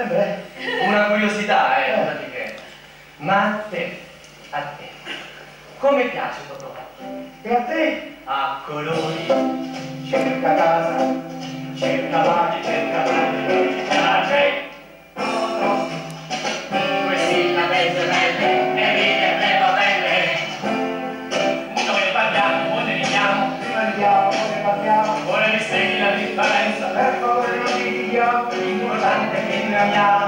Eh beh. Una curiosità, eh, Eh. nulla di che. Ma a te, a te, come piace Totò? E a te? A colori, Cerca casa, cerca mani, cerca mani, non ti piace Totò. Questi la mezza belle, e ride le belle. Dove ne parliamo, dove ne vediamo, prima andiamo, poi ne parliamo. ora mi segni la differenza. Yeah.